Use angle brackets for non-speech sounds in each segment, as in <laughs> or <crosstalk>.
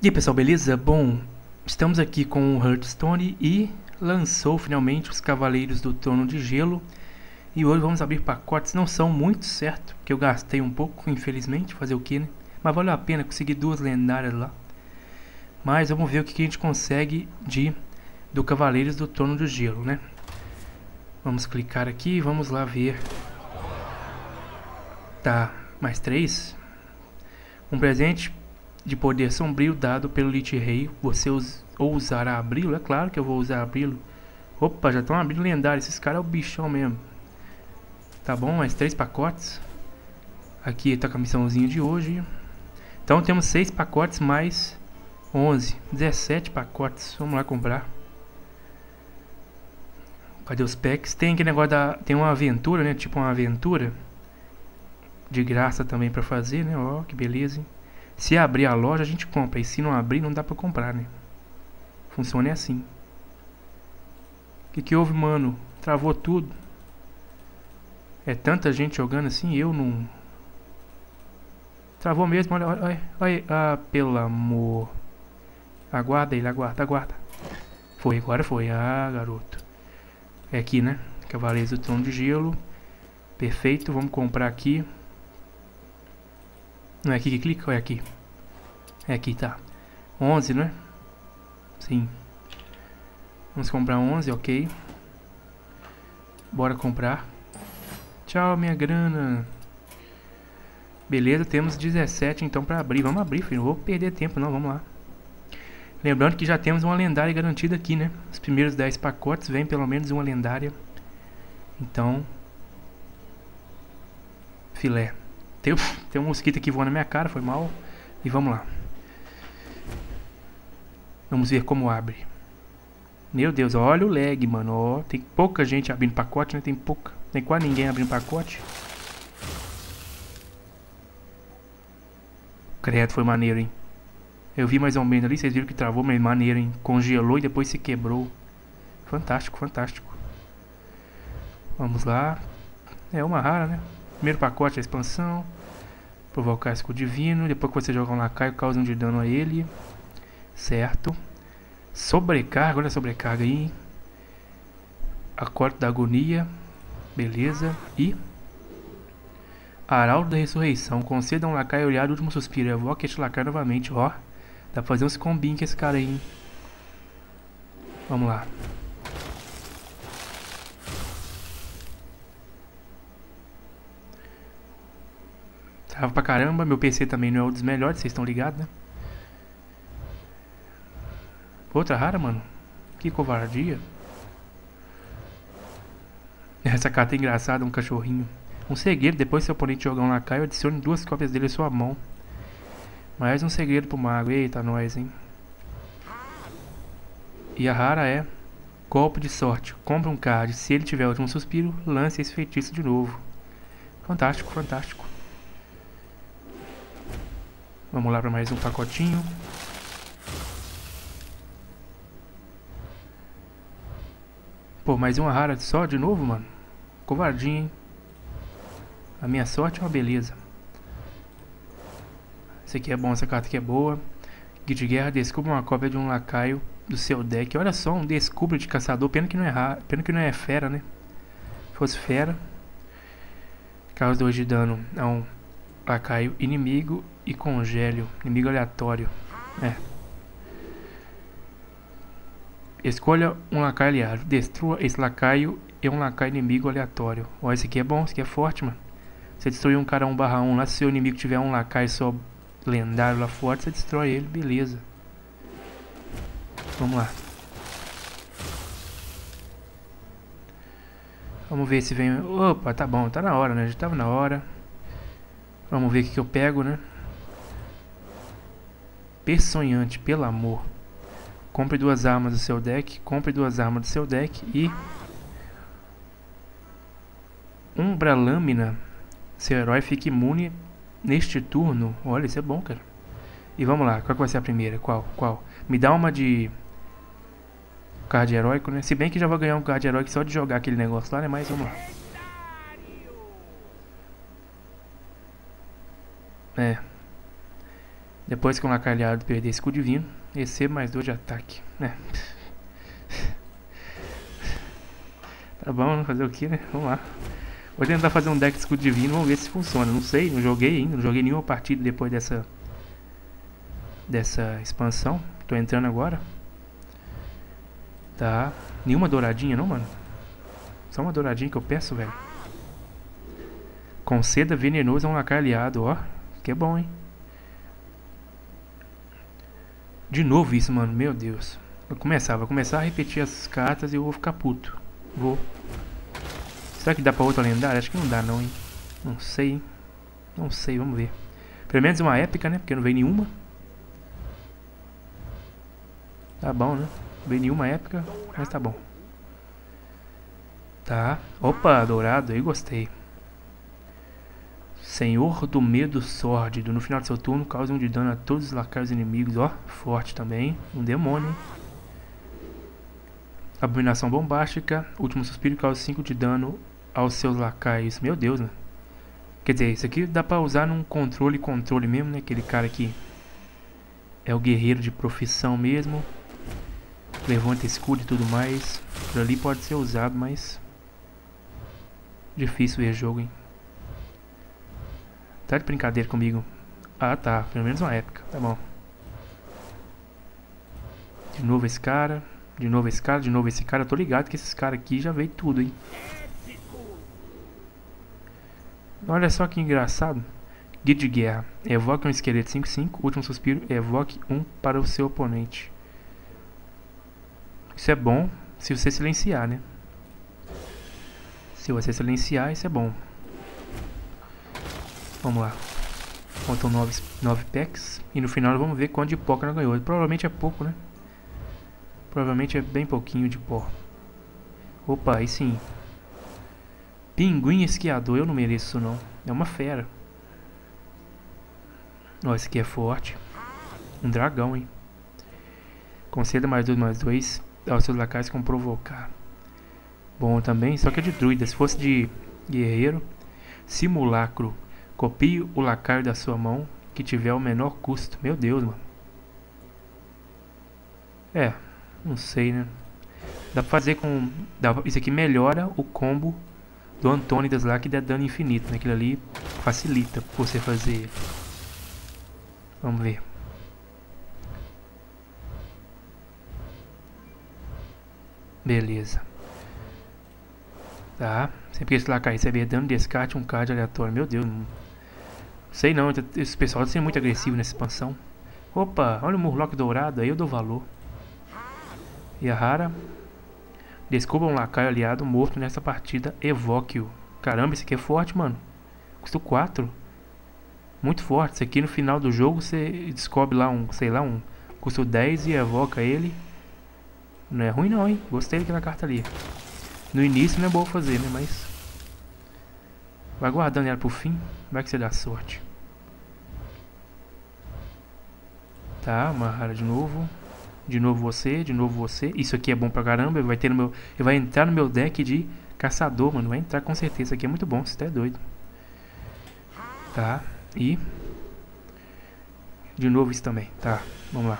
E aí pessoal, beleza? Bom, estamos aqui com o Hearthstone e lançou finalmente os Cavaleiros do Trono de Gelo E hoje vamos abrir pacotes, não são muitos, certo? Que eu gastei um pouco, infelizmente, fazer o que, né? Mas valeu a pena conseguir duas lendárias lá Mas vamos ver o que, que a gente consegue de do Cavaleiros do Trono de Gelo, né? Vamos clicar aqui e vamos lá ver Tá, mais três Um presente de poder sombrio dado pelo Lich Rei. Você us ousará abri-lo? É claro que eu vou usar abri-lo. Opa, já estão abrindo lendário. Esses caras é o bichão mesmo. Tá bom, mais três pacotes. Aqui tá com a missãozinha de hoje. Então temos seis pacotes mais 11. 17 pacotes. Vamos lá comprar. Cadê os packs? Tem aquele negócio da... Tem uma aventura, né? Tipo uma aventura. De graça também pra fazer, né? Ó, que beleza, hein? Se abrir a loja, a gente compra. E se não abrir, não dá pra comprar, né? Funciona assim. O que, que houve, mano? Travou tudo. É tanta gente jogando assim, eu não... Travou mesmo, olha, olha, olha. Ah, pelo amor. Aguarda ele, aguarda, aguarda. Foi, agora foi. Ah, garoto. É aqui, né? Cavaleiros do Trono de Gelo. Perfeito, vamos comprar aqui. Não é aqui que clica ou é aqui? É aqui, tá. 11, né? Sim. Vamos comprar 11, ok. Bora comprar. Tchau, minha grana. Beleza, temos 17 então pra abrir. Vamos abrir, filho. Não vou perder tempo não, vamos lá. Lembrando que já temos uma lendária garantida aqui, né? Os primeiros 10 pacotes vem pelo menos uma lendária. Então... Filé. Tem, <laughs> tem um mosquito aqui voando na minha cara, foi mal. E vamos lá. Vamos ver como abre. Meu Deus, olha o lag, mano. Ó, tem pouca gente abrindo pacote, né? Tem pouca. Tem quase ninguém abrindo pacote. Credo, foi maneiro, hein? Eu vi mais ou menos ali, vocês viram que travou, mas maneiro, hein? Congelou e depois se quebrou. Fantástico, fantástico. Vamos lá. É uma rara, né? Primeiro pacote, a expansão. Provocar escudo divino. Depois que você jogar um lacaio, causa um de dano a ele. Certo. Sobrecarga, olha a sobrecarga aí. Acorde da agonia. Beleza. E... Arauto da ressurreição. Conceda um lacaio olhado último suspiro. Evoque este lacaio novamente, ó. Dá pra fazer uns combinhos com esse cara aí, hein? Vamos lá. Trava pra caramba, meu PC também não é um dos melhores, vocês estão ligados, né? Outra rara, mano. Que covardia. Essa carta é engraçada, um cachorrinho. Um segredo, depois seu oponente jogar um lacaio, adicione duas cópias dele em sua mão. Mais um segredo pro mago. Eita, nós, hein? E a rara é... Golpe de sorte. Compre um card. Se ele tiver o último suspiro, lance esse feitiço de novo. Fantástico, fantástico. Vamos lá para mais um pacotinho. Pô, mais uma rara só de novo, mano. Covardinho, hein? A minha sorte é uma beleza. Esse aqui é bom, essa carta aqui é boa. Guia de guerra, descubra uma cópia de um lacaio do seu deck. Olha só, um descubra de caçador. Pena que não é raro, pena que não é fera, né? Se fosse fera. Causa 2 de dano a um lacaio inimigo e congélio. Inimigo aleatório. É. Escolha um lacaio aliado. Destrua esse lacaio e um lacaio inimigo aleatório. Ó, esse aqui é bom, esse aqui é forte, mano. Você destruir um cara 1 barra 1 lá, se seu inimigo tiver um lacaio só lendário lá forte, você destrói ele, beleza. Vamos lá. Vamos ver se vem... Opa, tá bom, tá na hora, né? Já tava na hora. Vamos ver o que, que eu pego, né? Peçonhante, pelo amor. Compre duas armas do seu deck. Compre duas armas do seu deck. E... Umbra Lâmina. Seu herói fica imune neste turno. Olha, isso é bom, cara. E vamos lá. Qual vai ser a primeira? Qual? Qual? Me dá uma de... Card heróico, né? Se bem que já vou ganhar um card heróico só de jogar aquele negócio lá, né? Mas vamos lá. É. Depois que um lacalhado perder escudo divino, receba mais dois de ataque. É. <laughs> Tá bom, fazer o que, né? Vamos lá. Vou tentar fazer um deck de escudo divino, vamos ver se funciona. Não sei, não joguei ainda, não joguei nenhuma partida depois dessa dessa expansão. Tô entrando agora. Tá. Nenhuma douradinha não, mano? Só uma douradinha que eu peço, velho. Conceda venenoso a um lacar aliado, ó. Que é bom, hein? De novo isso, mano. Meu Deus. Vou começar, vou começar a repetir as cartas e eu vou ficar puto. Vou. Será que dá pra outra lendária? Acho que não dá não, hein? Não sei, hein? Não sei, vamos ver. Pelo menos uma épica, né? Porque não veio nenhuma. Tá bom, né? Não veio nenhuma épica, mas tá bom. Tá. Opa, dourado aí, gostei. Senhor do medo sórdido. No final do seu turno, causa um de dano a todos os lacaios inimigos. Ó, forte também. Um demônio? Abominação bombástica. Último suspiro causa 5 de dano aos seus lacaios. Meu Deus, né? Quer dizer, isso aqui dá pra usar num controle controle mesmo, né? Aquele cara aqui é o guerreiro de profissão mesmo. Levanta escudo e tudo mais. Por ali pode ser usado, mas... Difícil ver jogo, hein? Tá de brincadeira comigo. Ah, tá. Pelo menos uma época. Tá bom. De novo esse cara. De novo esse cara. De novo esse cara. Eu tô ligado que esses caras aqui já veio tudo, hein? Olha só que engraçado. Guia de guerra. Evoque um esqueleto 5-5. Último suspiro. Evoque um para o seu oponente. Isso é bom se você silenciar, né? Se você silenciar, isso é bom. Vamos lá. Faltam 9, 9 packs. E no final vamos ver quanto de pó que ela ganhou. Provavelmente é pouco, né? Provavelmente é bem pouquinho de pó. Opa, aí sim. Pinguim esquiador. Eu não mereço isso não. É uma fera. Ó, esse aqui é forte. Um dragão, hein? Conceda mais dois, mais dois aos seus lacais com provocar. Bom também, só que é de druida. Se fosse de guerreiro, simulacro. Copie o lacaio da sua mão que tiver o menor custo. Meu Deus, mano. É, não sei, né? Dá pra fazer com... Dá, isso aqui melhora o combo do Antônidas lá que dá dano infinito. Né? Aquilo ali facilita você fazer. Vamos ver. Beleza. Tá. Sempre que esse lacar receber dano, descarte um card aleatório. Meu Deus, Sei não, esse pessoal tá sendo muito agressivo nessa expansão. Opa, olha o Murloc dourado, aí eu dou valor. A rara. Descubra um lacaio aliado morto nessa partida. Evoque-o. Caramba, esse aqui é forte, mano. Custa 4. Muito forte. Isso aqui no final do jogo você descobre lá um, sei lá, um. Custa 10 e evoca ele. Não é ruim não, hein? Gostei daquela carta ali. No início não é bom fazer, né? Mas Vai guardando ela pro fim. Vai que você dá sorte. Tá, uma rara de novo. De novo você, de novo você. Isso aqui é bom pra caramba. Vai ter no meu. Vai entrar no meu deck de caçador, mano. Vai entrar com certeza. Isso aqui é muito bom, você tá é doido. Tá. E. De novo isso também. Tá, vamos lá.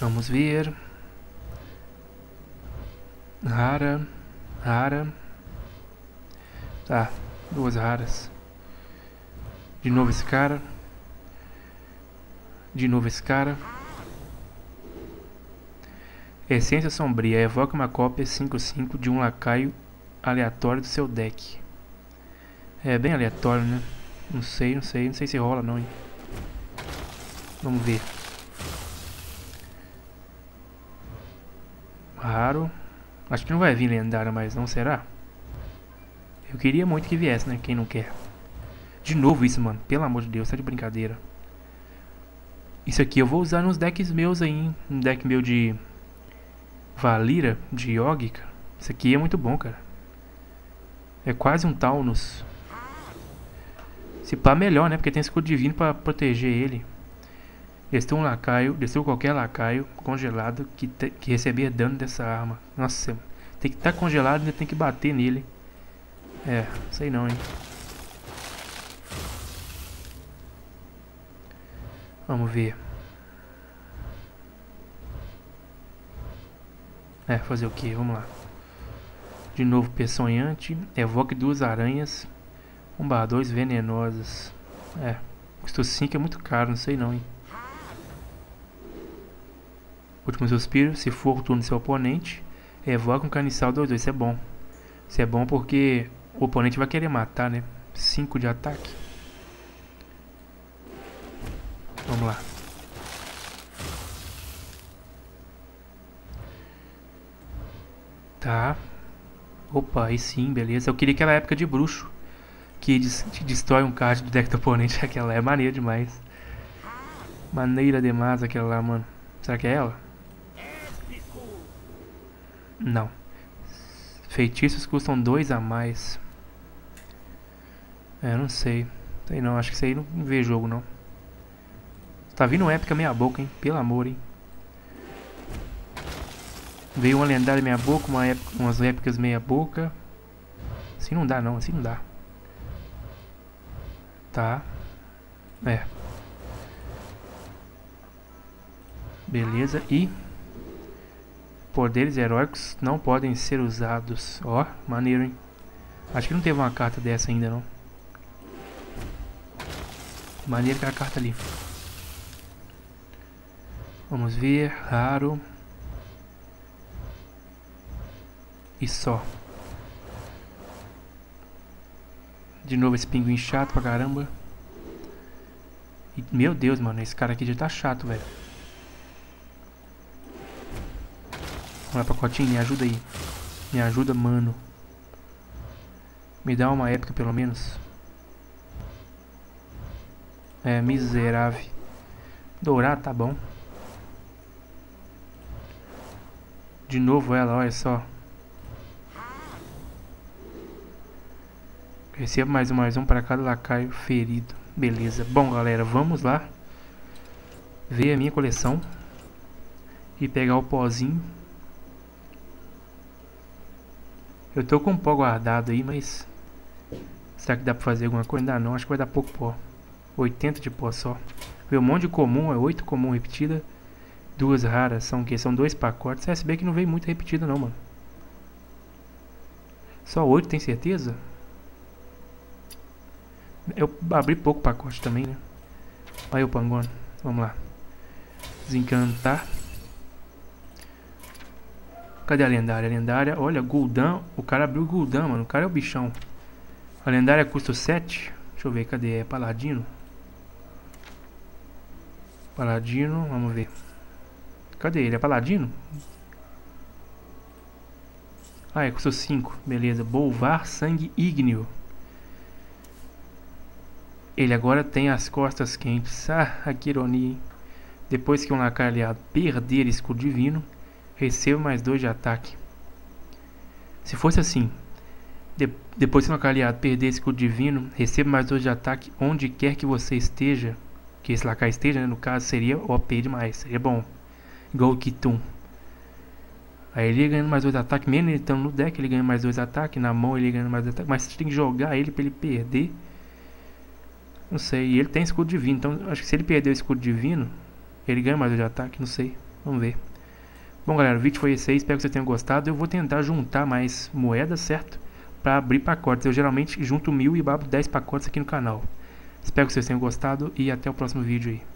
Vamos ver. Rara. Rara. Tá, duas raras. De novo esse cara. De novo esse cara. Essência Sombria. Evoca uma cópia 5-5 de um lacaio aleatório do seu deck. É bem aleatório, né? Não sei, não sei. Não sei se rola não, hein? Vamos ver. Raro. Acho que não vai vir lendária mais não, será? Eu queria muito que viesse, né? Quem não quer. De novo isso, mano. Pelo amor de Deus, tá de brincadeira. Isso aqui eu vou usar nos decks meus aí, hein? Um deck meu de... Valira, de Yogica. Isso aqui é muito bom, cara. É quase um Taunus. Se pá, melhor, né? Porque tem escudo divino pra proteger ele. Desceu um lacaio, desceu qualquer lacaio congelado que, te, que receber dano dessa arma. Nossa, tem que estar tá congelado e ainda tem que bater nele. É, sei não, hein. Vamos ver. É, fazer o que? Vamos lá. De novo, peçonhante. Evoque duas aranhas. Um barra dois venenosas. É, custou 5, é muito caro, não sei não, hein. Último suspiro, se for o turno do seu oponente, evoca um caniçal 2-2, isso é bom. Isso é bom porque o oponente vai querer matar, né? 5 de ataque. Vamos lá. Tá. Opa, aí sim, beleza. Eu queria aquela época de bruxo. Que des destrói um card do deck do oponente. <laughs> Aquela é maneira demais. Maneira demais aquela lá, mano. Será que é ela? Não. Feitiços custam dois a mais. É, não sei. Sei não, acho que isso aí não vê jogo não. Tá vindo épica meia boca, hein? Pelo amor, hein? Veio uma lendária meia boca, uma época, umas épicas meia boca. Assim não dá não, assim não dá. Tá. É. Beleza, e... Poderes heróicos não podem ser usados. Ó, maneiro, hein? Acho que não teve uma carta dessa ainda, não. Maneiro que a carta ali. Vamos ver. Raro. E só. De novo esse pinguim chato pra caramba. E, meu Deus, mano. Esse cara aqui já tá chato, velho. Lá, pacotinho. Me ajuda aí. Me ajuda, mano. Me dá uma época, pelo menos. É, miserável. Dourar, tá bom. De novo ela, olha só. Receba mais um, mais um para cada lacaio ferido. Beleza. Bom, galera, vamos lá. Ver a minha coleção. E pegar o pozinho. Eu tô com pó guardado aí, mas... Será que dá pra fazer alguma coisa? Ainda não, acho que vai dar pouco pó. 80 de pó só. Veio um monte de comum, é 8 comum repetida. Duas raras, são o que? São dois pacotes. É, que não veio muito repetida não, mano. Só 8, tem certeza? Eu abri pouco pacote também, né? Aí o Pangona. Vamos lá. Desencantar. Cadê a lendária? A lendária, olha, Gul'dan. O cara abriu Gul'dan, mano. O cara é o bichão. A lendária custa 7. Deixa eu ver, cadê? É Paladino? Paladino, vamos ver. Cadê ele? É paladino? Ah, é, custou 5. Beleza. Bolvar Sangue Ígneo. Ele agora tem as costas quentes. Ah, que ironia, hein? Depois que um lacar aliado perder escudo divino, receba mais 2 de ataque. Se fosse assim, de depois que lacar aliado perder escudo divino, receba mais 2 de ataque onde quer que você esteja. Que esse lacar esteja, né? no caso, seria OP demais. Seria bom. Igual o Kitum. Aí ele ganhando mais dois ataques, mesmo ele estando no deck, ele ganha mais dois ataques, na mão ele ganha mais dois ataques, mas você tem que jogar ele para ele perder. Não sei, e ele tem escudo divino, então acho que se ele perder o escudo divino, ele ganha mais dois de ataque, não sei. Vamos ver. Bom galera, o vídeo foi esse aí, espero que vocês tenham gostado. Eu vou tentar juntar mais moedas, certo? Para abrir pacotes. Eu geralmente junto mil e babo 10 pacotes aqui no canal. Espero que vocês tenham gostado e até o próximo vídeo aí.